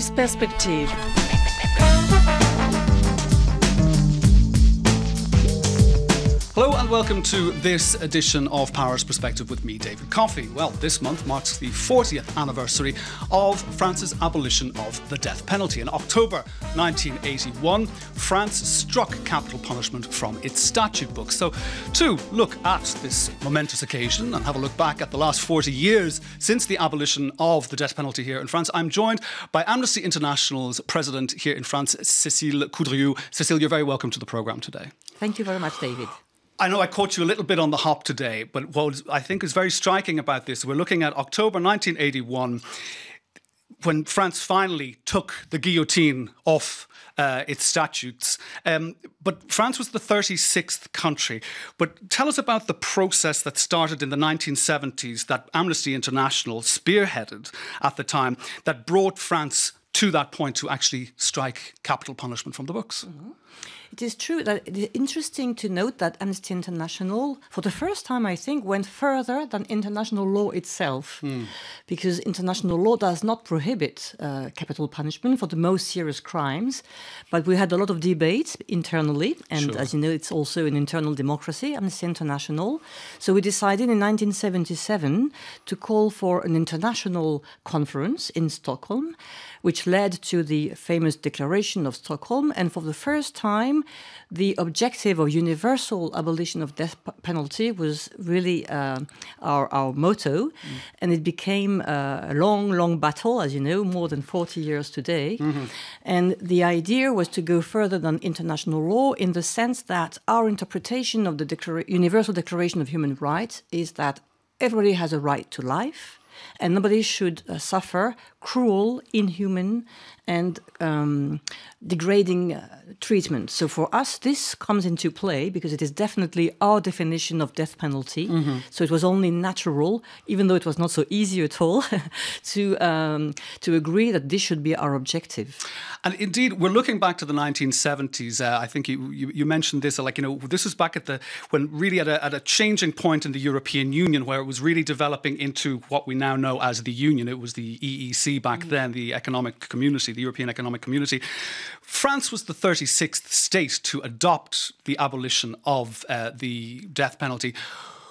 Paris Perspective. Welcome to this edition of Paris Perspective with me, David Coffey. Well, this month marks the 40th anniversary of France's abolition of the death penalty. In October 1981, France struck capital punishment from its statute book. So, to look at this momentous occasion and have a look back at the last 40 years since the abolition of the death penalty here in France, I'm joined by Amnesty International's president here in France, Cécile Coudriou. Cécile, you're very welcome to the programme today. Thank you very much, David. I know I caught you a little bit on the hop today, but what I think is very striking about this, we're looking at October 1981, when France finally took the guillotine off uh, its statutes. Um, but France was the 36th country. But tell us about the process that started in the 1970s that Amnesty International spearheaded at the time that brought France to that point to actually strike capital punishment from the books. Mm-hmm. It is true that it is interesting to note that Amnesty International, for the first time, I think, went further than international law itself, mm. because international law does not prohibit uh, capital punishment for the most serious crimes. But we had a lot of debates internally, and sure. as you know, it's also an internal democracy, Amnesty International. So we decided in 1977 to call for an international conference in Stockholm which led to the famous Declaration of Stockholm. And for the first time, the objective of universal abolition of death penalty was really uh, our, our motto. Mm. And it became uh, a long, long battle, as you know, more than 40 years today. Mm-hmm. And the idea was to go further than international law in the sense that our interpretation of the Declara- Universal Declaration of Human Rights is that everybody has a right to life and nobody should uh, suffer cruel, inhuman, and um, degrading uh, treatment. So for us, this comes into play because it is definitely our definition of death penalty. Mm-hmm. So it was only natural, even though it was not so easy at all, to um, to agree that this should be our objective. And indeed, we're looking back to the 1970s. Uh, I think you, you, you mentioned this, like you know, this was back at the when really at a, at a changing point in the European Union, where it was really developing into what we now know as the Union. It was the EEC back mm-hmm. then, the Economic Community, the European Economic Community. France was the 36th state to adopt the abolition of uh, the death penalty.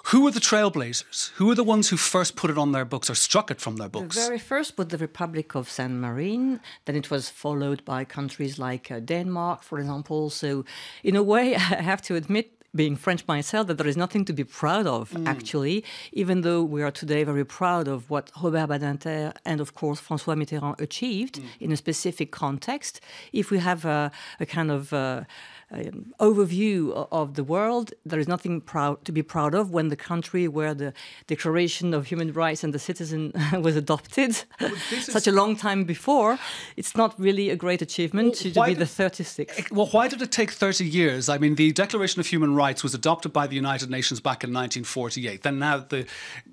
Who were the trailblazers? Who were the ones who first put it on their books or struck it from their books? The very first was the Republic of San Marino. Then it was followed by countries like uh, Denmark, for example. So, in a way, I have to admit being French myself, that there is nothing to be proud of, mm. actually, even though we are today very proud of what Robert Badinter and, of course, François Mitterrand achieved mm. in a specific context. If we have a, a kind of uh, um, overview of the world, there is nothing proud to be proud of when the country where the Declaration of Human Rights and the Citizen was adopted well, such a long time before. It's not really a great achievement well, to, to be did, the 36th. Well, why did it take 30 years? I mean, the Declaration of Human Rights was adopted by the United Nations back in 1948. Then now the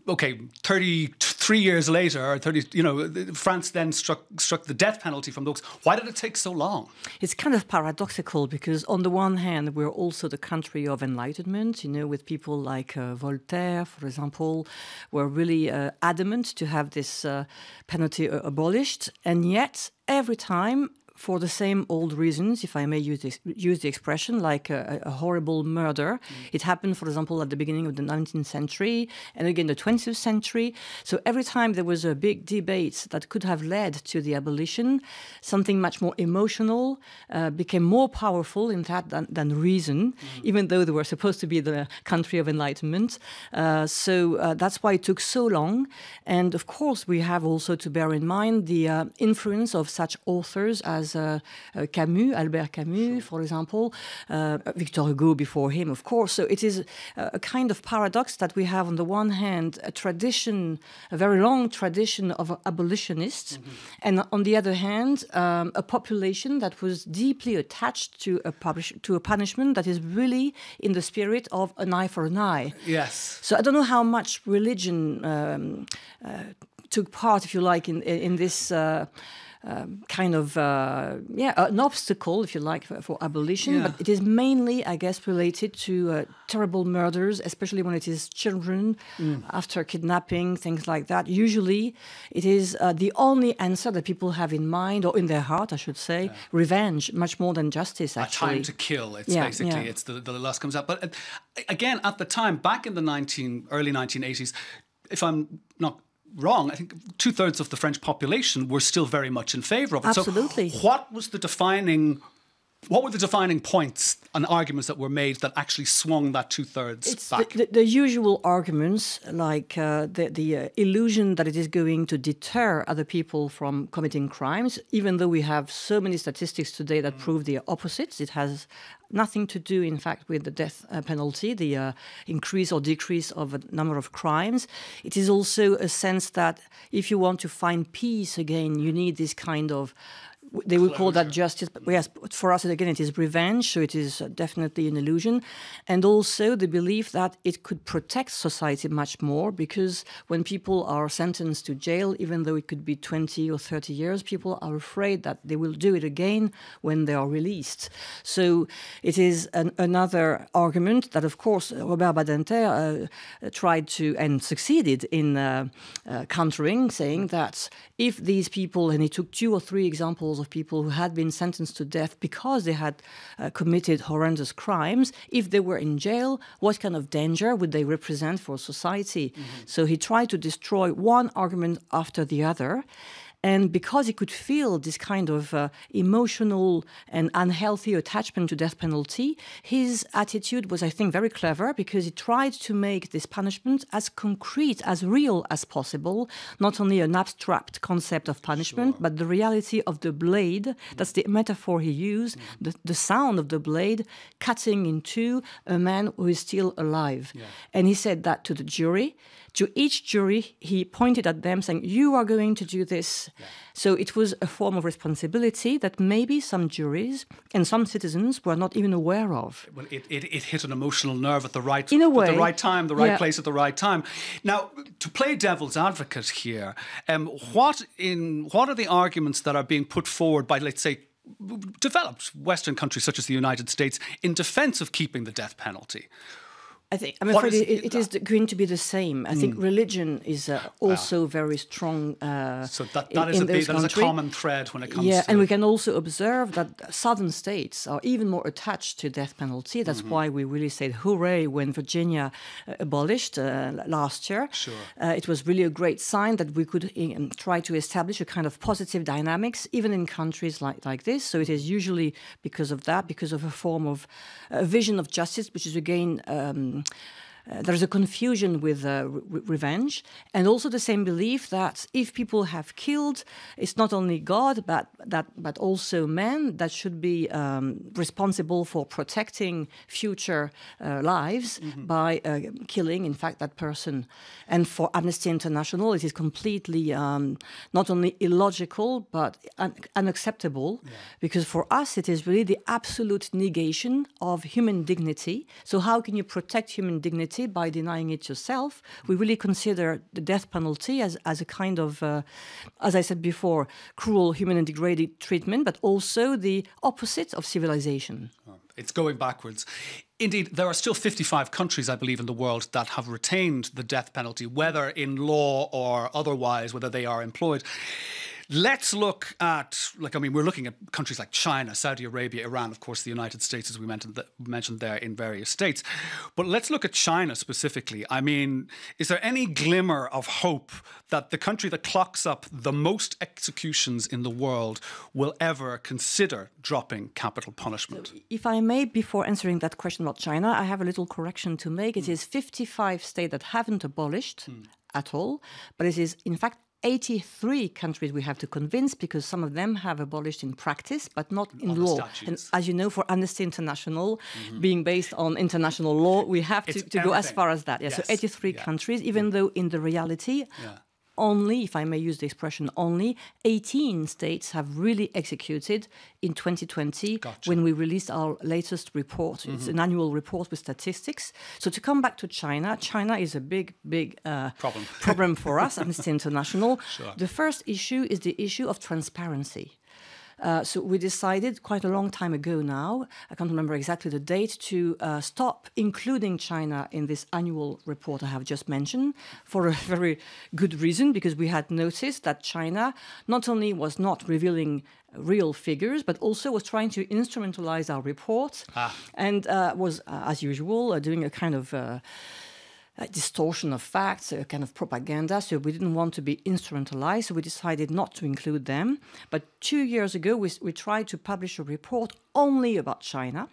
okay, 33 years later, or 30, you know, France then struck struck the death penalty from those. Why did it take so long? It's kind of paradoxical because on the one hand, we're also the country of enlightenment, you know, with people like uh, Voltaire, for example, were really uh, adamant to have this uh, penalty uh, abolished. And yet, every time for the same old reasons, if I may use this, use the expression, like a, a horrible murder. Mm. It happened, for example, at the beginning of the 19th century and again the 20th century. So every time there was a big debate that could have led to the abolition, something much more emotional uh, became more powerful in that than, than reason, mm. even though they were supposed to be the country of enlightenment. Uh, so uh, that's why it took so long. And of course, we have also to bear in mind the uh, influence of such authors as as uh, uh, Camus, Albert Camus, for example, uh, Victor Hugo before him, of course. So it is a kind of paradox that we have, on the one hand, a tradition, a very long tradition of abolitionists, mm-hmm. and on the other hand, um, a population that was deeply attached to a, to a punishment that is really in the spirit of an eye for an eye. Yes. So I don't know how much religion um, uh, took part, if you like, in in this. Uh, um, kind of uh, yeah an obstacle, if you like, for, for abolition. Yeah. But it is mainly, I guess, related to uh, terrible murders, especially when it is children Mm. after kidnapping, things like that. Usually, it is uh, the only answer that people have in mind or in their heart, I should say, revenge, much more than justice. Actually, a time to kill. It's Yeah, basically yeah. it's the the lust comes out. But uh, again, at the time, back in the nineteen early nineteen eighties, if I'm not wrong, I think two thirds of the French population were still very much in favour of it. Absolutely. So, what was the defining? What were the defining points and arguments that were made that actually swung that two thirds back? the, the, the usual arguments, like uh, the, the uh, illusion that it is going to deter other people from committing crimes, even though we have so many statistics today that prove the opposite. It has nothing to do, in fact, with the death uh, penalty, the uh, increase or decrease of a number of crimes. It is also a sense that if you want to find peace again, you need this kind of they will call that justice, but yes, for us again, it is revenge, so it is uh, definitely an illusion, and also the belief that it could protect society much more because when people are sentenced to jail, even though it could be 20 or 30 years, people are afraid that they will do it again when they are released. So it is an, another argument that, of course, Robert Badinter uh, tried to and succeeded in uh, uh, countering, saying that if these people, and he took two or three examples of people who had been sentenced to death because they had uh, committed horrendous crimes, if they were in jail, what kind of danger would they represent for society? So he tried to destroy one argument after the other. And because he could feel this kind of uh, emotional and unhealthy attachment to death penalty, his attitude was, I think, very clever because he tried to make this punishment as concrete, as real as possible, not only an abstract concept of punishment, but the reality of the blade. That's the metaphor he used, the, the sound of the blade cutting into a man who is still alive. And he said that to the jury. To each jury, he pointed at them saying, You are going to do this. So it was a form of responsibility that maybe some juries and some citizens were not even aware of. Well, it, it, it hit an emotional nerve at the right In a at the right time, the right yeah. place at the right time. Now, to play devil's advocate here, um, what in what are the arguments that are being put forward by, let's say, developed Western countries such as the United States in defence of keeping the death penalty? I think I'm What afraid is it, it is going to be the same. I think religion is uh, also very strong. Uh, So that, in- that is in a big, that is a common thread when it comes Yeah, to and we can also observe that southern states are even more attached to death penalty. That's Mm-hmm. why we really said hooray when Virginia uh, abolished uh, last year. Sure. Uh, it was really a great sign that we could um, try to establish a kind of positive dynamics, even in countries like, like this. So it is usually because of that, because of a form of a vision of justice, which is again. Um, um, uh, there's a confusion with uh, re- revenge, and also the same belief that if people have killed, it's not only God, but that but also men that should be um, responsible for protecting future uh, lives by uh, killing, in fact, that person. And for Amnesty International, it is completely um, not only illogical but un- unacceptable, because for us it is really the absolute negation of human dignity. So how can you protect human dignity by denying it yourself? We really consider the death penalty as, as a kind of, uh, as I said before, cruel, human and degraded treatment, but also the opposite of civilization. It's going backwards. Indeed, there are still 55 countries, I believe, in the world that have retained the death penalty, whether in law or otherwise, whether they are employed. Let's look at, like, I mean, we're looking at countries like China, Saudi Arabia, Iran, of course, the United States, as we mentioned, mentioned there in various states. But let's look at China specifically. I mean, is there any glimmer of hope that the country that clocks up the most executions in the world will ever consider dropping capital punishment? If I may, before answering that question about China, I have a little correction to make. It hmm. is 55 states that haven't abolished hmm. at all, but it is, in fact, 83 countries we have to convince because some of them have abolished in practice but not in On law. And as you know, for Amnesty International, being based on international law, we have to, to go as far as that. Yeah, so 83 yeah. countries, even though in the reality, Yeah. Only, if I may use the expression only, 18 states have really executed in 2020 Gotcha. when we released our latest report. It's Mm-hmm. an annual report with statistics. So to come back to China, China is a big, big uh, Problem. problem for us, Amnesty International. Sure. The first issue is the issue of transparency. Uh, so we decided quite a long time ago now, I can't remember exactly the date, to uh, stop including China in this annual report I have just mentioned for a very good reason, because we had noticed that China not only was not revealing real figures, but also was trying to instrumentalize our report and uh, was, uh, as usual, uh, doing a kind of uh, distortion of facts, a kind of propaganda. So we didn't want to be instrumentalized. So we decided not to include them. But two years ago, we, we tried to publish a report only about China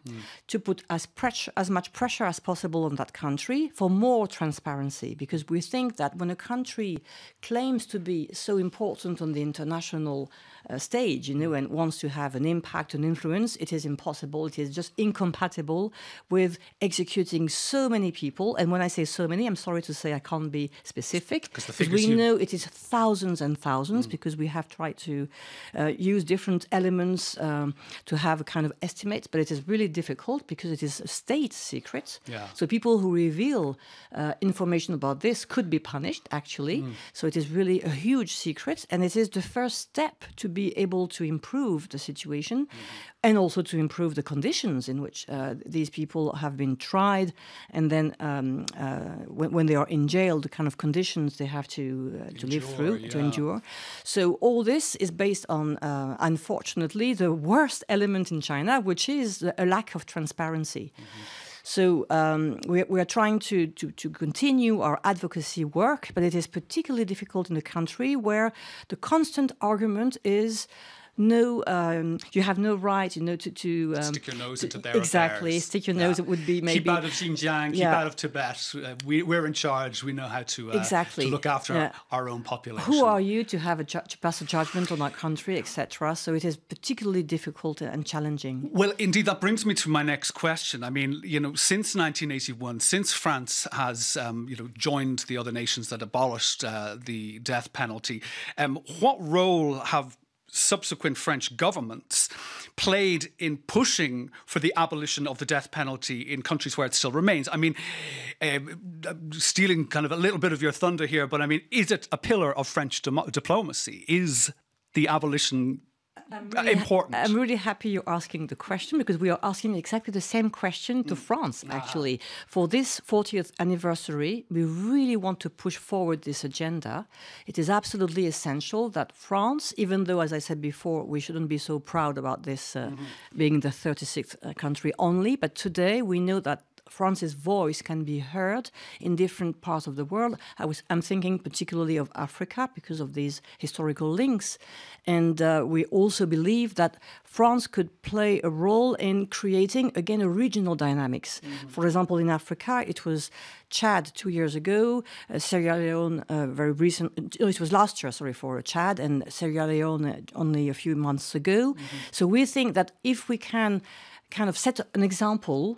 to put as, pressure, as much pressure as possible on that country for more transparency. Because we think that when a country claims to be so important on the international uh, stage, you know, and wants to have an impact and influence, it is impossible. It is just incompatible with executing so many people. And when I say so many, I'm sorry to say I can't be specific 'Cause the we you- know it is thousands and thousands because we have tried to uh, use different elements um, to have a kind of estimate, but it is really difficult because it is a state secret. Yeah. So people who reveal uh, information about this could be punished, actually. So it is really a huge secret, and it is the first step to be able to improve the situation and also to improve the conditions in which uh, these people have been tried, and then um, uh, when, when they are in jail, the kind of conditions they have to uh, to live Endure, through, to endure. So all this is based on, uh, unfortunately, the worst element in China, which is a lack of transparency. So um, we, we are trying to, to, to continue our advocacy work, but it is particularly difficult in a country where the constant argument is no, um, you have no right, you know, to, to um, Stick your nose to- into their exactly affairs. stick your nose. Yeah. It would be maybe keep out of Xinjiang, keep Yeah. out of Tibet. Uh, we, we're in charge. We know how to uh, Exactly. to look after Yeah. our own population. who are you to have a to pass a judgment on our country, etc. So it is particularly difficult and challenging. Well, indeed, that brings me to my next question. I mean, you know, since 1981, since France has, um, you know, joined the other nations that abolished uh, the death penalty, um, what role have subsequent French governments played in pushing for the abolition of the death penalty in countries where it still remains? I mean, um, stealing kind of a little bit of your thunder here, but I mean, is it a pillar of French diplomacy? Is the abolition important? I'm really happy you're asking the question because we are asking exactly the same question Mm. to France, Ah. actually. For this 40th anniversary, we really want to push forward this agenda. It is absolutely essential that France, even though, as I said before, we shouldn't be so proud about this uh, Mm-hmm. being the 36th uh, country only, but today we know that France's voice can be heard in different parts of the world. I was, I'm thinking particularly of Africa because of these historical links. And uh, we also believe that France could play a role in creating, again, a regional dynamics. For example, in Africa, it was Chad two years ago, uh, Sierra Leone uh, very recent, oh, it was last year, sorry, for Chad, and Sierra Leone uh, only a few months ago. So we think that if we can kind of set an example,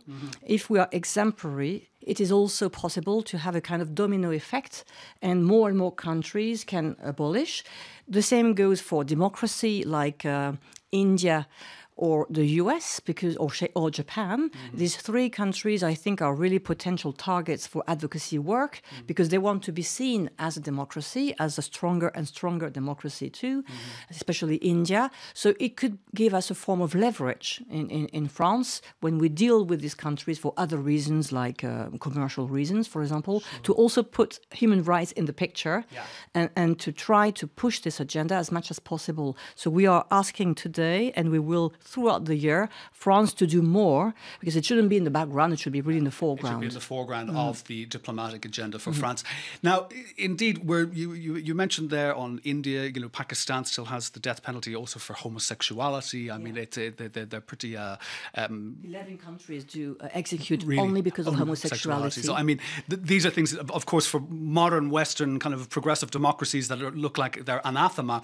if we are exemplary, it is also possible to have a kind of domino effect, and more and more countries can abolish. The same goes for democracy, like uh, India or the US, because or, or Japan. Mm-hmm. These three countries, I think, are really potential targets for advocacy work mm-hmm. because they want to be seen as a democracy, as a stronger and stronger democracy too, mm-hmm. especially India. So it could give us a form of leverage in, in, in France when we deal with these countries for other reasons, like uh, commercial reasons, for example, to also put human rights in the picture Yeah. and, and to try to push this agenda as much as possible. So we are asking today, and we will throughout the year, France to do more because it shouldn't be in the background; it should be really in the foreground. It should be in the foreground Mm. of the diplomatic agenda for France. Now, indeed, where you, you you mentioned there on India, you know, Pakistan still has the death penalty also for homosexuality. I mean, it, it, they're, they're pretty. Uh, um, Eleven countries do uh, execute really only because of homosexuality. So I mean, th- these are things, that, of course, for modern Western kind of progressive democracies that are, look like they're anathema.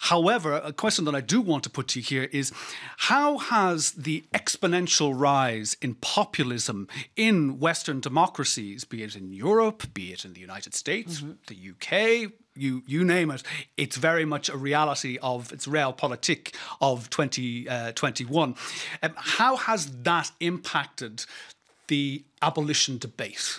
However, a question that I do want to put to you here is, how has the exponential rise in populism in Western democracies, be it in Europe, be it in the United States, Mm-hmm. the UK, you you name it, it's very much a reality of it's realpolitik of 2021. Uh, um, how has that impacted the abolition debate?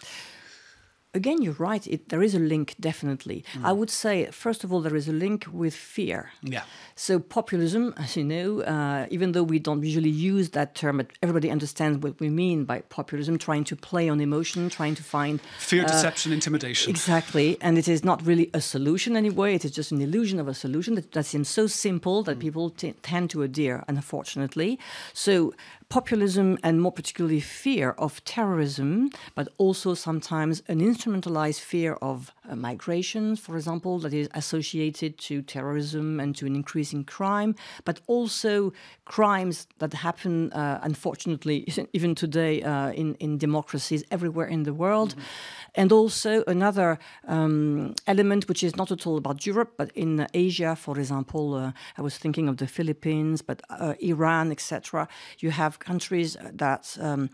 Again, you're right. It, there is a link, definitely. Mm. I would say, first of all, there is a link with fear. Yeah. So populism, as you know, uh, even though we don't usually use that term, but everybody understands what we mean by populism, trying to play on emotion, trying to find fear, uh, deception, intimidation. Exactly, and it is not really a solution anyway. It is just an illusion of a solution that, that seems so simple that mm. people tend to adhere. Unfortunately, so populism and more particularly fear of terrorism, but also sometimes an instrumentalized fear of uh, migration, for example, that is associated to terrorism and to an increase in crime, but also crimes that happen, uh, unfortunately, even today uh, in, in democracies everywhere in the world. Mm -hmm. And also another um, element, which is not at all about Europe, but in Asia, for example, uh, I was thinking of the Philippines, but uh, Iran, etc. You have countries that um,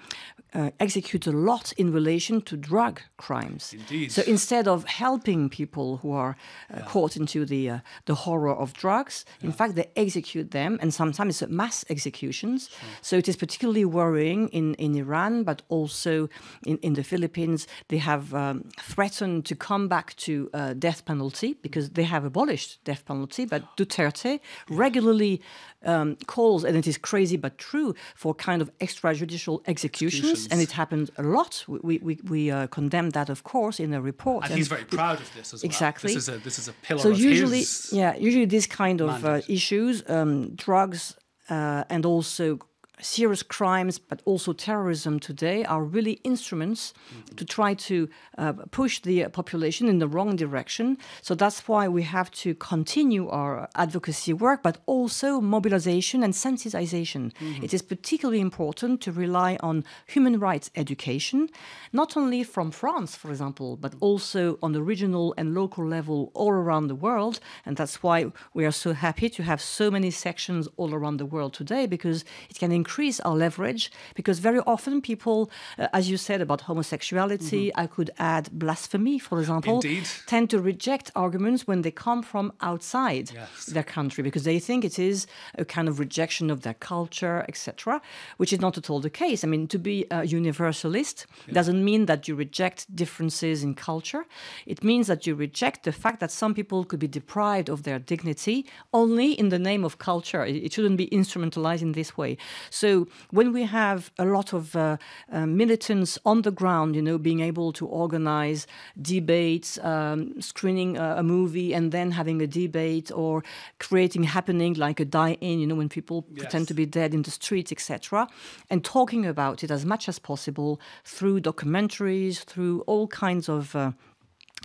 uh, execute a lot in relation to drug crimes. Indeed. So instead of helping people who are uh, yeah. caught into the uh, the horror of drugs, in fact they execute them, and sometimes it's mass executions. Sure. So it is particularly worrying in in Iran, but also in in the Philippines. They have um, threatened to come back to uh, death penalty because they have abolished death penalty, but Duterte regularly um, calls, and it is crazy but true, for kind of extrajudicial executions, executions. and it happened a lot. We we, we uh, condemned that, of course, in a report. And, and he's very proud of this as exactly. well. Exactly. This is a this is a pillar so of usually, yeah, usually this kind of uh, issues, um, drugs, uh, and also serious crimes, but also terrorism today are really instruments mm-hmm. to try to uh, push the population in the wrong direction. So that's why we have to continue our advocacy work, but also mobilization and sensitization. Mm-hmm. It is particularly important to rely on human rights education, not only from France, for example, but also on the regional and local level all around the world. And that's why we are so happy to have so many sections all around the world today, because it can increase increase our leverage because very often people, uh, as you said about homosexuality, mm -hmm. I could add blasphemy, for example, Indeed. tend to reject arguments when they come from outside yes. their country because they think it is a kind of rejection of their culture, etc., which is not at all the case. I mean, to be a universalist yeah. doesn't mean that you reject differences in culture. It means that you reject the fact that some people could be deprived of their dignity only in the name of culture. It shouldn't be instrumentalized in this way. So when we have a lot of uh, uh, militants on the ground, you know, being able to organize debates, um, screening a, a, movie, and then having a debate, or creating happening like a die-in, you know, when people yes. pretend to be dead in the streets, etc., and talking about it as much as possible through documentaries, through all kinds of uh,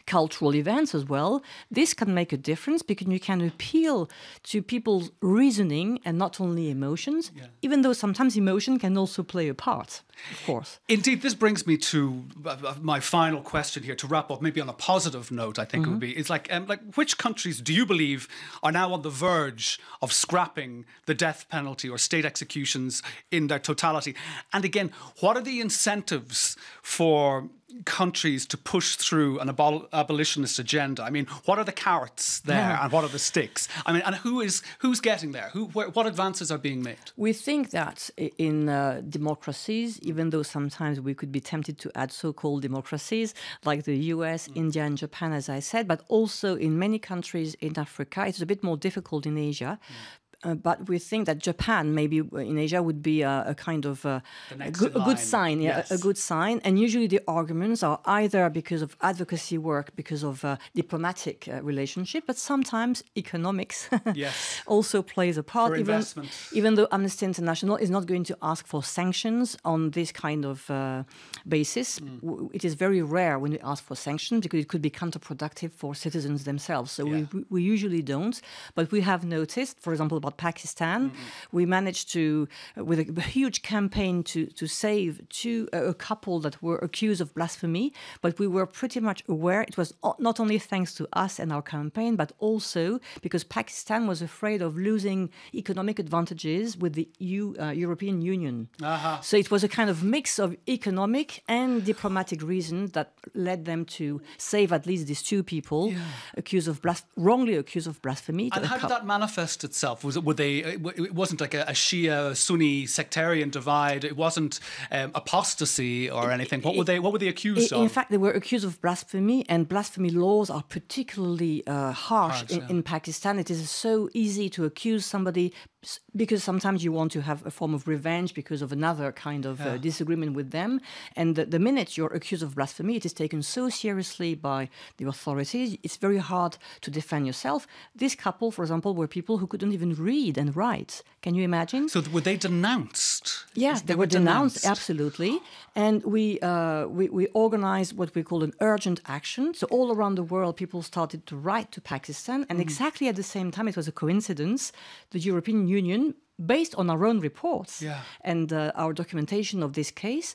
cultural events as well, this can make a difference because you can appeal to people's reasoning and not only emotions, yeah. even though sometimes emotion can also play a part, of course. Indeed, this brings me to uh, uh, my final question here to wrap up, maybe on a positive note, I think mm -hmm. it would mm-hmm. be. It's like, um, like, which countries do you believe are now on the verge of scrapping the death penalty or state executions in their totality? And again, what are the incentives for countries to push through an abol abolitionist agenda? I mean, what are the carrots there yeah. and what are the sticks? I mean, and who is who's getting there? Who, where, what advances are being made? We think that in uh, democracies, even though sometimes we could be tempted to add so-called democracies like the U.S., mm. India, and Japan, as I said, but also in many countries in Africa, it's a bit more difficult in Asia. Mm. Uh, but we think that Japan, maybe in Asia, would be a, a kind of uh, a, a, good, a, good, sign. Yeah, yes. a, good sign. And usually the arguments are either because of advocacy work, because of uh, diplomatic uh, relationship, but sometimes economics yes. also plays a part. For even, investment. even though Amnesty International is not going to ask for sanctions on this kind of basis, mm. it is very rare when we ask for sanctions because it could be counterproductive for citizens themselves. So yeah. we, we usually don't. But we have noticed, for example, about about Pakistan. We managed to, uh, with a, huge campaign, to to save two uh, a couple that were accused of blasphemy. But we were pretty much aware it was not only thanks to us and our campaign, but also because Pakistan was afraid of losing economic advantages with the EU, uh, European Union. Uh-huh. So it was a kind of mix of economic and diplomatic reasons that led them to save at least these two people yeah. accused of blas- wrongly accused of blasphemy. And how did that manifest itself? Was it were they? It wasn't like a, a Shia Sunni sectarian divide. It wasn't um, apostasy or anything. What were they? What were they accused in, of? In fact, they were accused of blasphemy, and blasphemy laws are particularly uh, harsh, harsh in, yeah. in Pakistan. It is so easy to accuse somebody because sometimes you want to have a form of revenge because of another kind of uh, yeah. uh, disagreement with them. And the, the, minute you're accused of blasphemy, it is taken so seriously by the authorities, it's very hard to defend yourself. This couple, for example, were people who couldn't even read and write. Can you imagine? So were they denounced? Yes, they, they, were denounced, denounced, absolutely. And we, uh, we, we organized what we call an urgent action. So all around the world, people started to write to Pakistan. And mm. exactly at the same time, it was a coincidence, the European Union, based on our own reports yeah. and uh, our documentation of this case,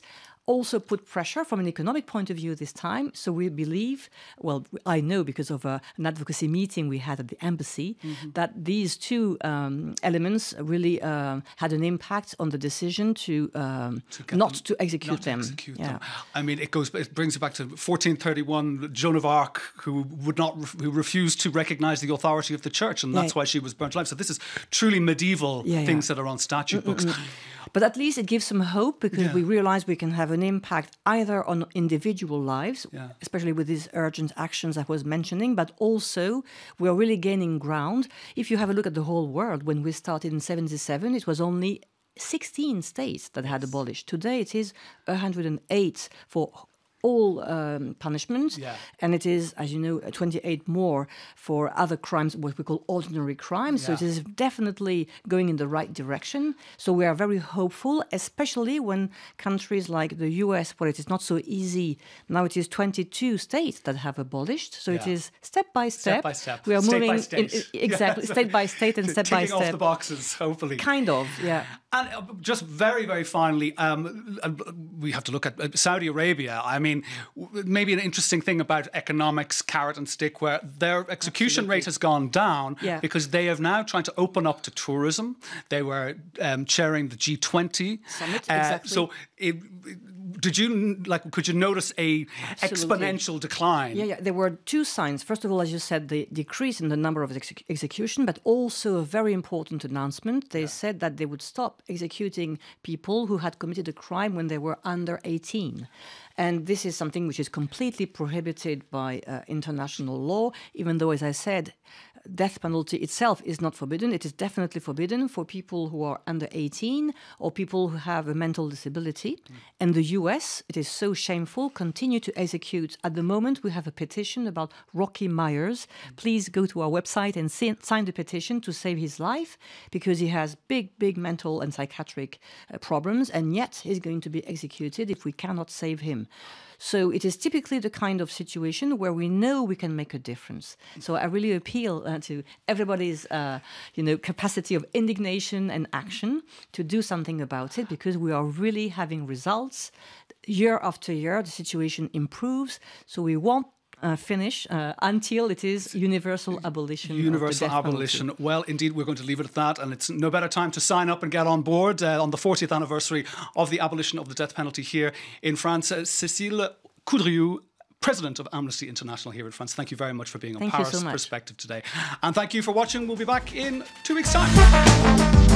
also put pressure from an economic point of view this time. So we believe, well, I know because of uh, an advocacy meeting we had at the embassy, mm-hmm. that these two um, elements really uh, had an impact on the decision to, um, to not them, to execute not them. Execute yeah. them. I mean, it goes. It brings it back to 1431. Joan of Arc, who would not, who refused to recognise the authority of the church, and that's yeah. why she was burnt alive. So this is truly medieval yeah, things that are on statute Mm-mm-mm. books. But at least it gives some hope because we realize we can have an impact either on individual lives, yeah. especially with these urgent actions I was mentioning, but also we are really gaining ground. If you have a look at the whole world, when we started in 77, it was only 16 states that had abolished. Today it is 108 for all um, punishments, yeah. and it is, as you know, 28 more for other crimes, what we call ordinary crimes. Yeah. So it is definitely going in the right direction. So we are very hopeful, especially when countries like the US, where it is not so easy, now it is 22 states that have abolished. So yeah. it is step by step. Step by step. We are state moving in, exactly state by state and step by step. off the boxes, hopefully. Kind of, yeah. And uh, just very, very finally, um, uh, we have to look at uh, Saudi Arabia. I mean, maybe an interesting thing about economics, carrot and stick, where their execution Absolutely. rate has gone down yeah. because they have now tried to open up to tourism. They were um, chairing the G20 summit. Uh, exactly. So it, did you like could you notice a Absolutely. exponential decline? Yeah yeah. There were two signs. First of all as you said the decrease in the number of ex- execution but also a very important announcement. They yeah. said that they would stop executing people who had committed a crime when they were under 18 and this is something which is completely prohibited by uh, international law even though as i said death penalty itself is not forbidden. It is definitely forbidden for people who are under 18 or people who have a mental disability. Mm. And the US, it is so shameful, continue to execute. At the moment, we have a petition about Rocky Myers. Mm. Please go to our website and sign the petition to save his life because he has big, big mental and psychiatric uh, problems, and yet he's going to be executed if we cannot save him. So it is typically the kind of situation where we know we can make a difference. So I really appeal uh, to everybody's, uh, you know, capacity of indignation and action to do something about it because we are really having results year after year. The situation improves. So we want uh, finish uh, until it is universal abolition. Universal abolition. Penalty. Well, indeed, we're going to leave it at that, and it's no better time to sign up and get on board uh, on the 40th anniversary of the abolition of the death penalty here in France. Uh, Cécile Coudriou, President of Amnesty International here in France. Thank you very much for being on thank Paris so Perspective today. And thank you for watching. We'll be back in two weeks' time.